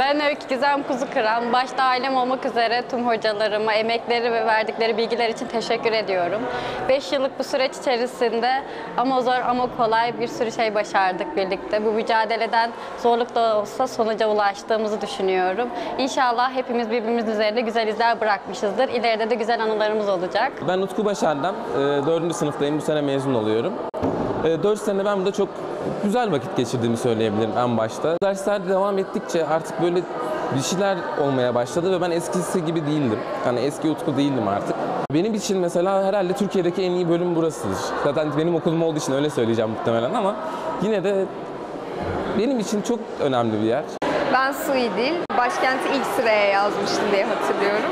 Ben Öykü Gizem Kuzu Kıran. Başta ailem olmak üzere tüm hocalarıma emekleri ve verdikleri bilgiler için teşekkür ediyorum. 5 yıllık bu süreç içerisinde ama zor ama kolay bir sürü şey başardık birlikte. Bu mücadeleden zorluk da olsa sonuca ulaştığımızı düşünüyorum. İnşallah hepimiz birbirimizin üzerinde güzel izler bırakmışızdır. İleride de güzel anılarımız olacak. Ben Utku Başar'dan 4. sınıftayım. Bu sene mezun oluyorum. 4 sene ben burada çok güzel vakit geçirdiğimi söyleyebilirim en başta. Dersler devam ettikçe artık böyle bir şeyler olmaya başladı ve ben eskisi gibi değildim. Yani eski Utku değildim artık. Benim için mesela herhalde Türkiye'deki en iyi bölüm burasıdır. Zaten benim okulum olduğu için öyle söyleyeceğim muhtemelen ama yine de benim için çok önemli bir yer. Ben Suidil. Başkenti ilk sıraya yazmıştım diye hatırlıyorum.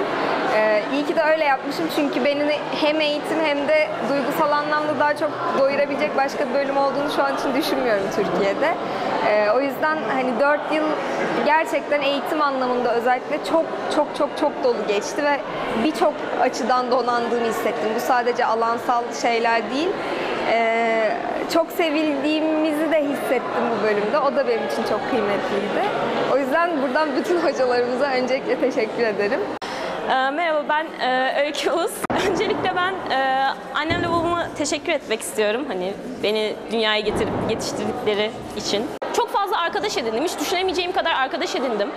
Ee, iyi ki de öyle yapmışım çünkü beni hem eğitim hem de duygusal anlamda daha çok doyurabilecek başka bir bölüm olduğunu şu an için düşünmüyorum Türkiye'de. Ee, o yüzden hani 4 yıl gerçekten eğitim anlamında özellikle çok çok çok çok dolu geçti ve birçok açıdan donandığımı hissettim. Bu sadece alansal şeyler değil. Ee, çok sevildiğimizi de hissettim bu bölümde. O da benim için çok kıymetliydi. O yüzden buradan bütün hocalarımıza öncelikle teşekkür ederim. Ee, Merhaba ben e, Öykü Uz. Öncelikle ben e, annemle babama teşekkür etmek istiyorum. Hani beni dünyaya getirip yetiştirdikleri için. Çok fazla arkadaş edindim. Hiç düşünemeyeceğim kadar arkadaş edindim.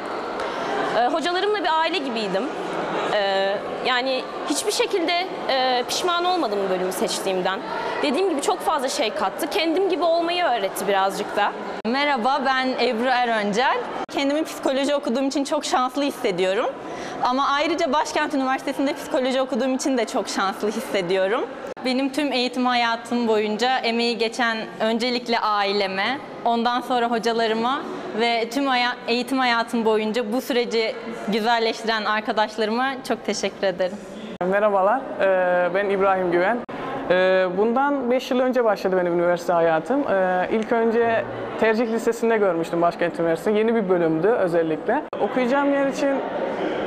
Ee, hocalarımla bir aile gibiydim. Yani hiçbir şekilde e, pişman olmadım bölümü seçtiğimden. Dediğim gibi çok fazla şey kattı. Kendim gibi olmayı öğretti birazcık da. Merhaba ben Ebru Eröncel. Kendimi psikoloji okuduğum için çok şanslı hissediyorum. Ama ayrıca Başkent Üniversitesi'nde psikoloji okuduğum için de çok şanslı hissediyorum. Benim tüm eğitim hayatım boyunca emeği geçen öncelikle aileme, ondan sonra hocalarıma ve tüm eğitim hayatım boyunca bu süreci güzelleştiren arkadaşlarıma çok teşekkür ederim. Merhabalar, ben İbrahim Güven. Bundan 5 yıl önce başladı benim üniversite hayatım. İlk önce tercih listesinde görmüştüm Başkent Üniversitesi. Yeni bir bölümdü özellikle. Okuyacağım yer için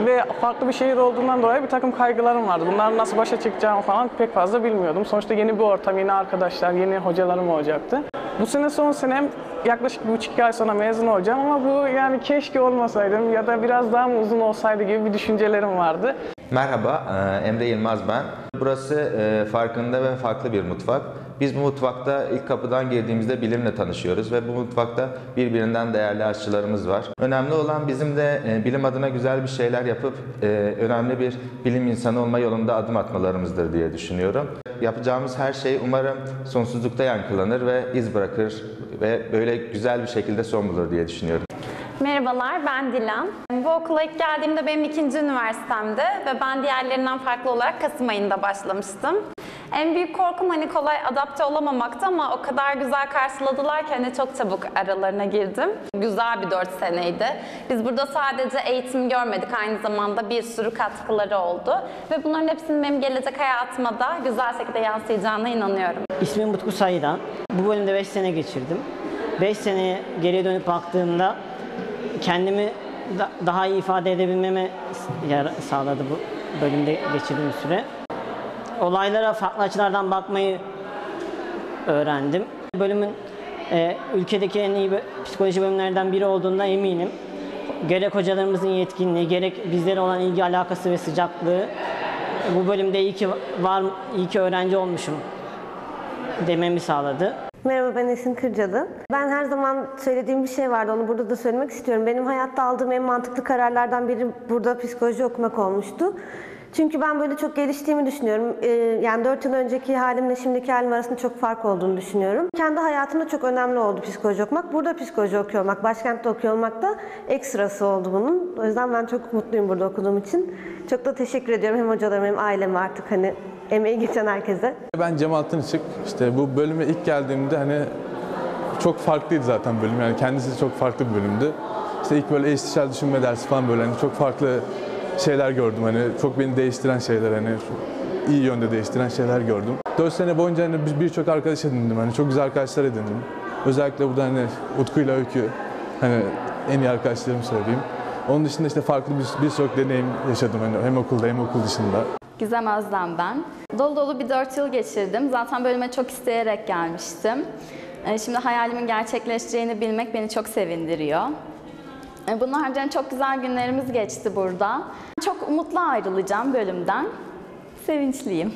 ve farklı bir şehir olduğundan dolayı bir takım kaygılarım vardı. Bunların nasıl başa çıkacağımı falan pek fazla bilmiyordum. Sonuçta yeni bir ortam, yeni arkadaşlar, yeni hocalarım olacaktı. Bu sene son senem yaklaşık bir buçuk ay sonra mezun olacağım ama bu yani keşke olmasaydım ya da biraz daha mı uzun olsaydı gibi bir düşüncelerim vardı. Merhaba, e, Emre Yılmaz ben. Burası e, farkında ve farklı bir mutfak. Biz bu mutfakta ilk kapıdan girdiğimizde bilimle tanışıyoruz ve bu mutfakta birbirinden değerli aşçılarımız var. Önemli olan bizim de e, bilim adına güzel bir şeyler yapıp e, önemli bir bilim insanı olma yolunda adım atmalarımızdır diye düşünüyorum. Yapacağımız her şey umarım sonsuzlukta yankılanır ve iz bırakır ve böyle güzel bir şekilde son bulur diye düşünüyorum. Merhabalar, ben Dilan. Bu okula ilk geldiğimde benim ikinci üniversitemdi ve ben diğerlerinden farklı olarak Kasım ayında başlamıştım. En büyük korkum hani kolay adapte olamamakta ama o kadar güzel karşıladılar ki hani çok çabuk aralarına girdim. Güzel bir dört seneydi. Biz burada sadece eğitim görmedik, aynı zamanda bir sürü katkıları oldu. Ve bunların hepsinin benim gelecek hayatıma da güzel şekilde yansıyacağına inanıyorum. İsmim Mutku Sayıdan. Bu bölümde 5 sene geçirdim. 5 seneye geriye dönüp baktığımda kendimi da- daha iyi ifade edebilmeme sağladı bu bölümde geçirdiğim süre. Olaylara farklı açılardan bakmayı öğrendim. Bölümün e, ülkedeki en iyi psikoloji bölümlerinden biri olduğundan eminim. Gerek hocalarımızın yetkinliği, gerek bizlere olan ilgi alakası ve sıcaklığı bu bölümde iyi ki var, iyi ki öğrenci olmuşum dememi sağladı. Merhaba ben Esin Kırcalı. Ben her zaman söylediğim bir şey vardı onu burada da söylemek istiyorum. Benim hayatta aldığım en mantıklı kararlardan biri burada psikoloji okumak olmuştu. Çünkü ben böyle çok geliştiğimi düşünüyorum. Ee, yani 4 yıl önceki halimle şimdiki halim arasında çok fark olduğunu düşünüyorum. Kendi hayatımda çok önemli oldu psikoloji okumak. Burada psikoloji okuyor olmak, başkentte okuyor olmak da ekstrası oldu bunun. O yüzden ben çok mutluyum burada okuduğum için. Çok da teşekkür ediyorum hem hocalarıma hem aileme artık hani emeği geçen herkese. Ben Cemal Tınışık. İşte bu bölüme ilk geldiğimde hani çok farklıydı zaten bölüm. Yani kendisi çok farklı bir bölümdü. İşte ilk böyle eşitsel düşünme dersi falan böyle hani çok farklı şeyler gördüm. Hani çok beni değiştiren şeyler hani iyi yönde değiştiren şeyler gördüm. 4 sene boyunca hani bir- birçok arkadaş edindim. Hani çok güzel arkadaşlar edindim. Özellikle burada hani Utku'yla Öykü hani en iyi arkadaşlarımı söyleyeyim. Onun dışında işte farklı bir- birçok deneyim yaşadım hani hem okulda hem okul dışında. Gizem Özlem ben. Dolu dolu bir 4 yıl geçirdim. Zaten bölüme çok isteyerek gelmiştim. Ee, Şimdi hayalimin gerçekleşeceğini bilmek beni çok sevindiriyor. E, Bunun haricinde çok güzel günlerimiz geçti burada. Çok umutlu ayrılacağım bölümden. Sevinçliyim.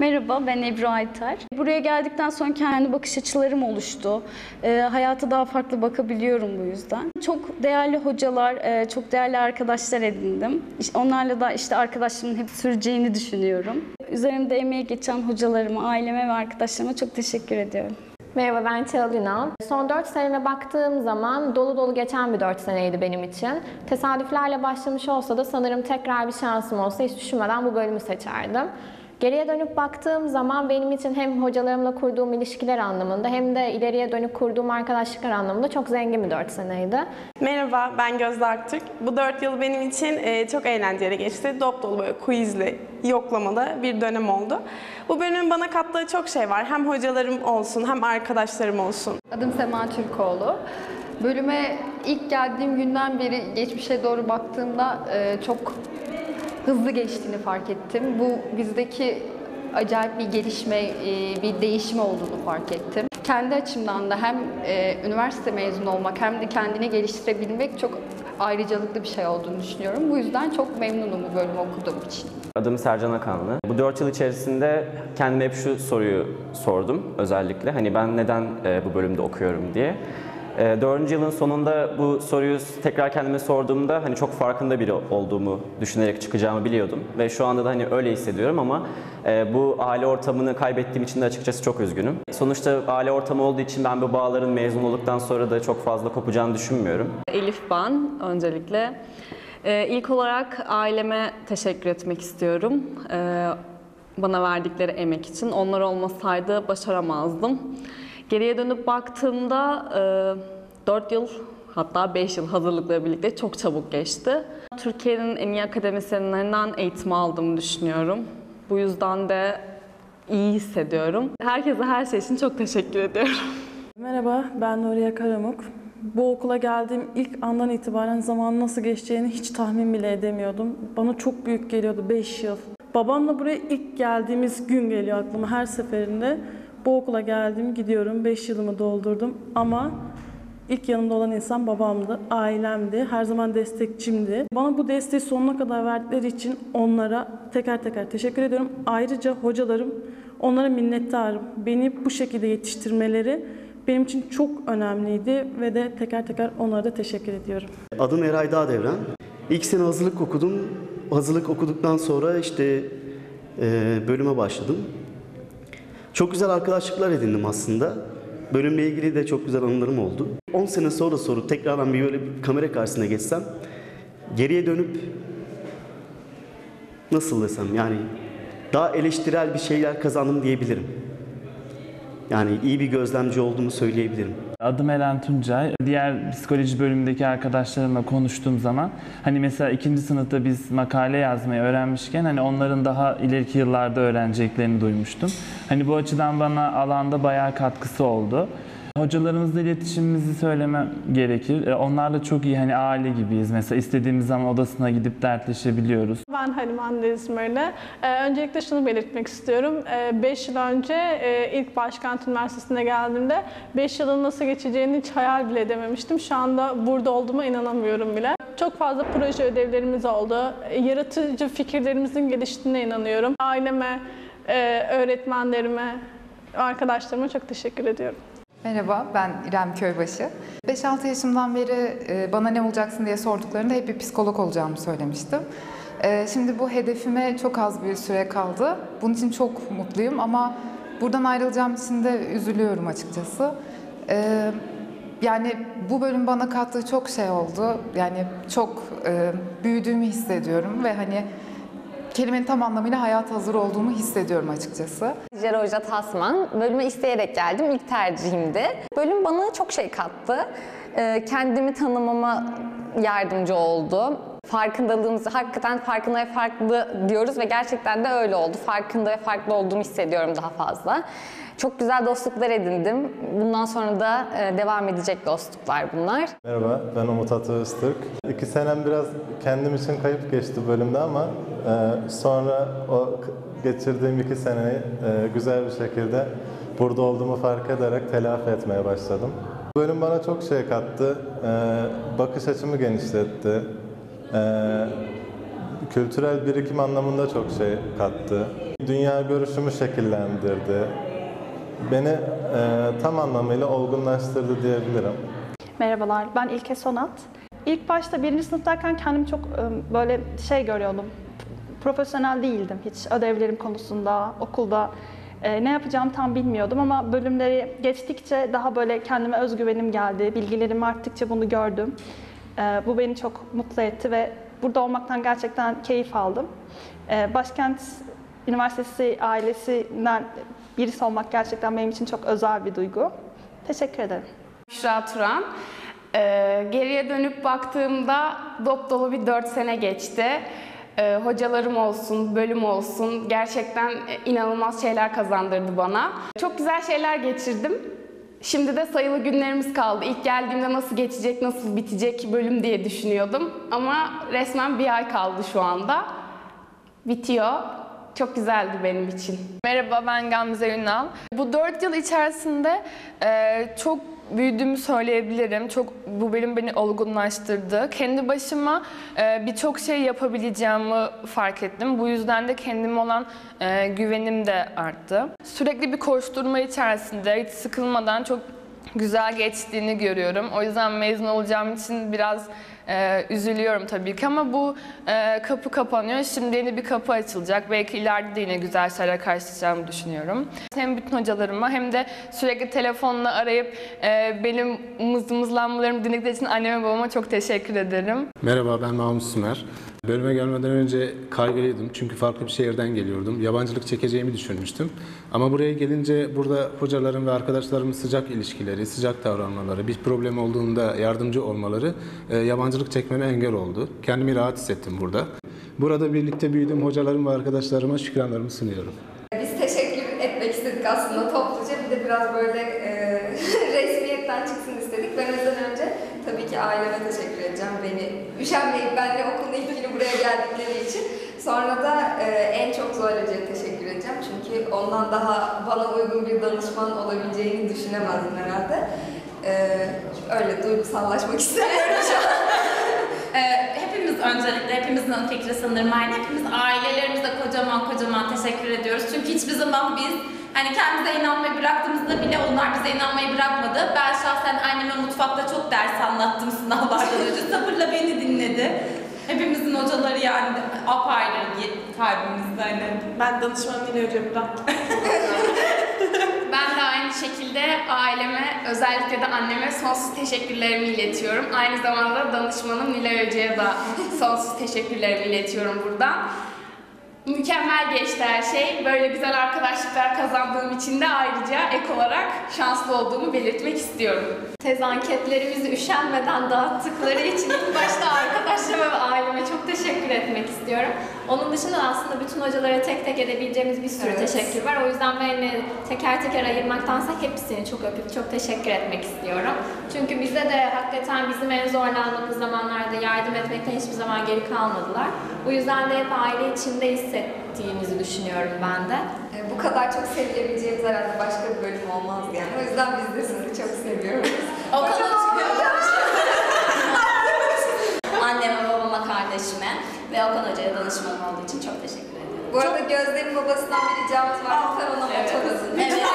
Merhaba, ben Ebru Aytar. Buraya geldikten sonra kendi bakış açılarım oluştu. Ee, hayata daha farklı bakabiliyorum bu yüzden. Çok değerli hocalar, e, çok değerli arkadaşlar edindim. Onlarla da işte arkadaşlığımın hep süreceğini düşünüyorum. Üzerimde emeği geçen hocalarıma, aileme ve arkadaşlarıma çok teşekkür ediyorum. Merhaba ben Çağıl Ünal. Son 4 seneme baktığım zaman dolu dolu geçen bir 4 seneydi benim için. Tesadüflerle başlamış olsa da sanırım tekrar bir şansım olsa hiç düşünmeden bu bölümü seçerdim. Geriye dönüp baktığım zaman benim için hem hocalarımla kurduğum ilişkiler anlamında hem de ileriye dönük kurduğum arkadaşlıklar anlamında çok zengin bir 4 seneydi. Merhaba, ben Gözde Aktürk. Bu dört yıl benim için e, çok eğlenceli geçti. Dop dolu böyle quizli, yoklamalı bir dönem oldu. Bu bölümün bana kattığı çok şey var. Hem hocalarım olsun, hem arkadaşlarım olsun. Adım Sema Türkoğlu. Bölüme ilk geldiğim günden beri geçmişe doğru baktığımda e, çok hızlı geçtiğini fark ettim. Bu bizdeki acayip bir gelişme, e, bir değişim olduğunu fark ettim. Kendi açımdan da hem e, üniversite mezunu olmak hem de kendini geliştirebilmek çok ayrıcalıklı bir şey olduğunu düşünüyorum. Bu yüzden çok memnunum bu bölümü okuduğum için. Adım Sercan Akanlı. Bu 4 yıl içerisinde kendime hep şu soruyu sordum özellikle. Hani ben neden e, bu bölümde okuyorum diye. E, Dördüncü yılın sonunda bu soruyu tekrar kendime sorduğumda hani çok farkında biri olduğumu düşünerek çıkacağımı biliyordum. Ve şu anda da hani öyle hissediyorum ama e, bu aile ortamını kaybettiğim için de açıkçası çok üzgünüm. Sonuçta aile ortamı olduğu için ben bu bağların mezun olduktan sonra da çok fazla kopacağını düşünmüyorum. Elif ben öncelikle. Ee, ilk olarak aileme teşekkür etmek istiyorum. Ee, bana verdikleri emek için. Onlar olmasaydı başaramazdım. Geriye dönüp baktığımda e, 4 yıl hatta 5 yıl hazırlıkla birlikte çok çabuk geçti. Türkiye'nin en iyi akademisyenlerinden eğitim aldığımı düşünüyorum. Bu yüzden de iyi hissediyorum. Herkese her şey için çok teşekkür ediyorum. Merhaba, ben Nuriye Karamuk. Bu okula geldiğim ilk andan itibaren zaman nasıl geçeceğini hiç tahmin bile edemiyordum. Bana çok büyük geliyordu 5 yıl. Babamla buraya ilk geldiğimiz gün geliyor aklıma her seferinde. Bu okula geldim, gidiyorum, 5 yılımı doldurdum ama ilk yanımda olan insan babamdı, ailemdi, her zaman destekçimdi. Bana bu desteği sonuna kadar verdikleri için onlara teker teker teşekkür ediyorum. Ayrıca hocalarım, onlara minnettarım. Beni bu şekilde yetiştirmeleri benim için çok önemliydi ve de teker teker onlara da teşekkür ediyorum. Adım Eray Dağdevren. İlk sene hazırlık okudum. Hazırlık okuduktan sonra işte bölüme başladım. Çok güzel arkadaşlıklar edindim aslında. Bölümle ilgili de çok güzel anılarım oldu. 10 sene sonra soru tekrardan bir böyle bir kamera karşısına geçsem geriye dönüp nasıl desem yani daha eleştirel bir şeyler kazandım diyebilirim. Yani iyi bir gözlemci olduğumu söyleyebilirim. Adım Eren Tuncay. Diğer psikoloji bölümündeki arkadaşlarımla konuştuğum zaman hani mesela ikinci sınıfta biz makale yazmayı öğrenmişken hani onların daha ileriki yıllarda öğreneceklerini duymuştum. Hani bu açıdan bana alanda bayağı katkısı oldu. Hocalarımızla iletişimimizi söylemem gerekir. E, Onlarla çok iyi hani aile gibiyiz. Mesela istediğimiz zaman odasına gidip dertleşebiliyoruz. Ben Halime Hande İzmirli. Ee, öncelikle şunu belirtmek istiyorum. 5 yıl önce e, ilk Başkent Üniversitesi'ne geldiğimde 5 yılın nasıl geçeceğini hiç hayal bile edememiştim. Şu anda burada olduğuma inanamıyorum bile. Çok fazla proje ödevlerimiz oldu. E, Yaratıcı fikirlerimizin geliştiğine inanıyorum. Aileme, e, öğretmenlerime, arkadaşlarıma çok teşekkür ediyorum. Merhaba, ben İrem Köybaşı. 5-6 yaşımdan beri e, bana ne olacaksın diye sorduklarında hep bir psikolog olacağımı söylemiştim. E, Şimdi bu hedefime çok az bir süre kaldı. Bunun için çok mutluyum ama buradan ayrılacağım için de üzülüyorum açıkçası. E, Yani bu bölüm bana kattığı çok şey oldu. Yani çok büyüdüğümü hissediyorum ve hani kelimenin tam anlamıyla hayat hazır olduğumu hissediyorum açıkçası. Jeroja Tasman. Bölüme isteyerek geldim. İlk tercihimdi. Bölüm bana çok şey kattı. Ee, Kendimi tanımama yardımcı oldu. Farkındalığımızı hakikaten farkında ve farklı diyoruz ve gerçekten de öyle oldu. Farkında ve farklı olduğumu hissediyorum daha fazla. Çok güzel dostluklar edindim. Bundan sonra da e, devam edecek dostluklar bunlar. Merhaba, ben Umut Atı Öztürk. İki senem biraz kendim için kayıp geçti bölümde ama e, sonra o geçirdiğim iki seneyi e, güzel bir şekilde burada olduğumu fark ederek telafi etmeye başladım. Bölüm bana çok şey kattı. Ee, bakış açımı genişletti. Ee, kültürel birikim anlamında çok şey kattı. Dünya görüşümü şekillendirdi. Beni e, tam anlamıyla olgunlaştırdı diyebilirim. Merhabalar, ben İlke Sonat. İlk başta birinci sınıftayken kendimi çok e, böyle şey görüyordum. Profesyonel değildim hiç ödevlerim konusunda, okulda e, ne yapacağımı tam bilmiyordum ama bölümleri geçtikçe daha böyle kendime özgüvenim geldi. Bilgilerim arttıkça bunu gördüm. E, Bu beni çok mutlu etti ve burada olmaktan gerçekten keyif aldım. E, Başkent Üniversitesi ailesinden birisi olmak gerçekten benim için çok özel bir duygu. Teşekkür ederim. Büşra Turan. Ee, geriye dönüp baktığımda dop dolu bir 4 sene geçti. Ee, hocalarım olsun, bölüm olsun gerçekten e, inanılmaz şeyler kazandırdı bana. Çok güzel şeyler geçirdim. Şimdi de sayılı günlerimiz kaldı. İlk geldiğimde nasıl geçecek, nasıl bitecek bölüm diye düşünüyordum. Ama resmen bir ay kaldı şu anda. Bitiyor. Çok güzeldi benim için. Merhaba ben Gamze Ünal. Bu 4 yıl içerisinde e, çok büyüdüğümü söyleyebilirim. Çok bu bölüm beni olgunlaştırdı. Kendi başıma e, birçok şey yapabileceğimi fark ettim. Bu yüzden de kendime olan e, güvenim de arttı. Sürekli bir koşturma içerisinde hiç sıkılmadan çok güzel geçtiğini görüyorum. O yüzden mezun olacağım için biraz e, üzülüyorum tabii ki ama bu e, kapı kapanıyor. Şimdi yeni bir kapı açılacak. Belki ileride de yine güzel şeyler karşılayacağımı düşünüyorum. Hem bütün hocalarıma hem de sürekli telefonla arayıp e, benim mızmızlanmalarımı dinledikleri için anneme babama çok teşekkür ederim. Merhaba ben Mahmut Sümer. Bölüme gelmeden önce kaygılıydım çünkü farklı bir şehirden geliyordum. Yabancılık çekeceğimi düşünmüştüm. Ama buraya gelince burada hocalarım ve arkadaşlarımın sıcak ilişkileri, sıcak davranmaları, bir problem olduğunda yardımcı olmaları e, yabancılık çekmeme engel oldu. Kendimi rahat hissettim burada. Burada birlikte büyüdüğüm hocalarım ve arkadaşlarıma şükranlarımı sunuyorum. Biz teşekkür etmek istedik aslında topluca. Bir de biraz böyle e, resmiyetten çıksın istedik. Ben önden önce tabii ki aileme teşekkür edeceğim. Beni üşenmeyip benimle okulun günü buraya geldikleri için. Sonra da e, en çok Hoca'ya teşekkür Çünkü ondan daha bana uygun bir danışman olabileceğini düşünemezdim herhalde. E, öyle duygusallaşmak istemiyorum şu an. Ee, hepimiz öncelikle, hepimizin fikri sanırım aynı. Hepimiz ailelerimize kocaman kocaman teşekkür ediyoruz. Çünkü hiçbir zaman biz hani kendimize inanmayı bıraktığımızda bile onlar bize inanmayı bırakmadı. Ben şahsen anneme mutfakta çok ders anlattım sınavlardan önce. Sabırla beni dinledi. Hepimizin hocaları yani apayrı kalbimizde hani. Ben danışmanım Nilay Hocam'dan. Ben de aynı şekilde aileme, özellikle de anneme sonsuz teşekkürlerimi iletiyorum. Aynı zamanda danışmanım Nilay Hoca'ya da sonsuz teşekkürlerimi iletiyorum buradan. Mükemmel geçti her şey. Böyle güzel arkadaşlıklar kazandığım için de ayrıca ek olarak şanslı olduğumu belirtmek istiyorum. Tez anketlerimizi üşenmeden dağıttıkları için ilk başta arkadaşlarıma ve aileme çok teşekkür etmek istiyorum. Onun dışında da aslında bütün hocalara tek tek edebileceğimiz bir sürü Evet. teşekkür var. O yüzden ben teker teker ayırmaktansa hepsini çok öpüp çok teşekkür etmek istiyorum. Çünkü bize de hakikaten bizim en zorlandığımız zamanlarda yardım etmekten hiçbir zaman geri kalmadılar. Bu yüzden de hep aile içinde hissettiğimizi düşünüyorum ben de. E, bu kadar çok sevilebileceğimiz herhalde başka bir bölüm olmaz yani. O yüzden biz de sizi çok seviyoruz. O kadar Anneme, babama, kardeşime ve Okan Hoca'ya danışmanım olduğu için çok babasından bir ricamız var. Lütfen ona motor alın. Evet.